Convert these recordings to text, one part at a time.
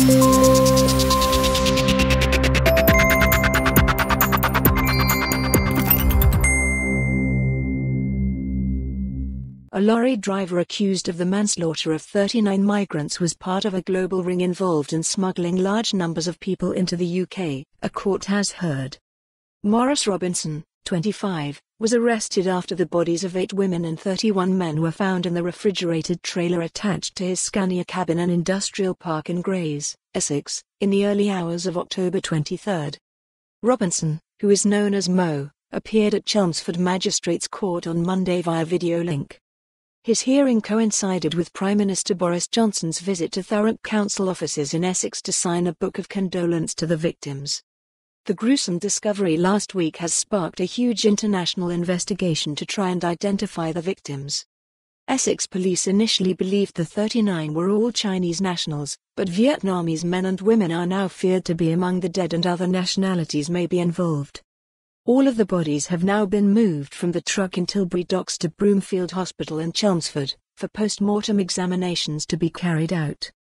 A lorry driver accused of the manslaughter of 39 migrants was part of a global ring involved in smuggling large numbers of people into the UK, a court has heard. Maurice Robinson, 25, was arrested after the bodies of eight women and 31 men were found in the refrigerated trailer attached to his Scania cab in an industrial park in Grays, Essex, in the early hours of October 23. Robinson, who is known as Mo, appeared at Chelmsford Magistrates Court on Monday via video link. His hearing coincided with Prime Minister Boris Johnson's visit to Thurrock Council offices in Essex to sign a book of condolence to the victims. The gruesome discovery last week has sparked a huge international investigation to try and identify the victims. Essex police initially believed the 39 were all Chinese nationals, but Vietnamese men and women are now feared to be among the dead and other nationalities may be involved. All of the bodies have now been moved from the truck in Tilbury Docks to Broomfield Hospital in Chelmsford, for post-mortem examinations to be carried out.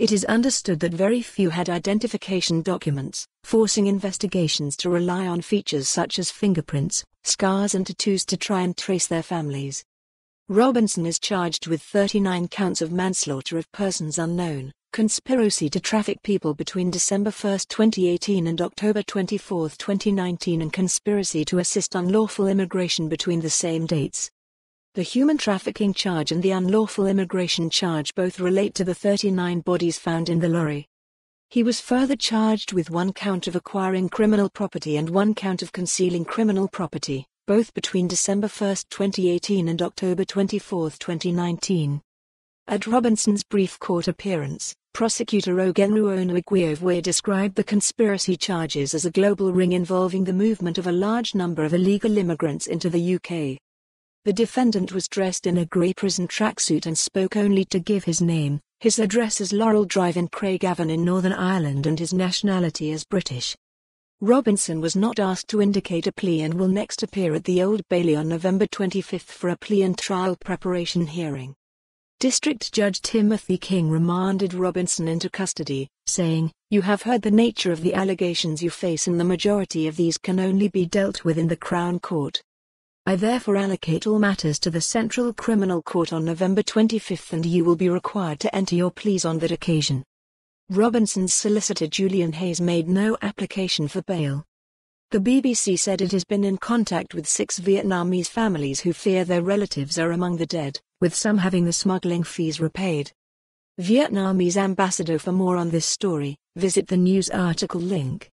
It is understood that very few had identification documents, forcing investigations to rely on features such as fingerprints, scars and tattoos to try and trace their families. Robinson is charged with 39 counts of manslaughter of persons unknown, conspiracy to traffic people between December 1, 2018 and October 24, 2019 and conspiracy to assist unlawful immigration between the same dates. The human trafficking charge and the unlawful immigration charge both relate to the 39 bodies found in the lorry. He was further charged with one count of acquiring criminal property and one count of concealing criminal property, both between December 1, 2018 and October 24, 2019. At Robinson's brief court appearance, Prosecutor Ogenru Onwuegweovwe described the conspiracy charges as a global ring involving the movement of a large number of illegal immigrants into the UK. The defendant was dressed in a grey prison tracksuit and spoke only to give his name, his address as Laurel Drive in Craigavon in Northern Ireland and his nationality as British. Robinson was not asked to indicate a plea and will next appear at the Old Bailey on November 25 for a plea and trial preparation hearing. District Judge Timothy King remanded Robinson into custody, saying, You have heard the nature of the allegations you face and the majority of these can only be dealt with in the Crown Court. I therefore allocate all matters to the Central Criminal Court on November 25 and you will be required to enter your pleas on that occasion. Robinson's solicitor Julian Hayes made no application for bail. The BBC said it has been in contact with six Vietnamese families who fear their relatives are among the dead with some having the smuggling fees repaid. Vietnamese ambassador For more on this story, visit the news article link.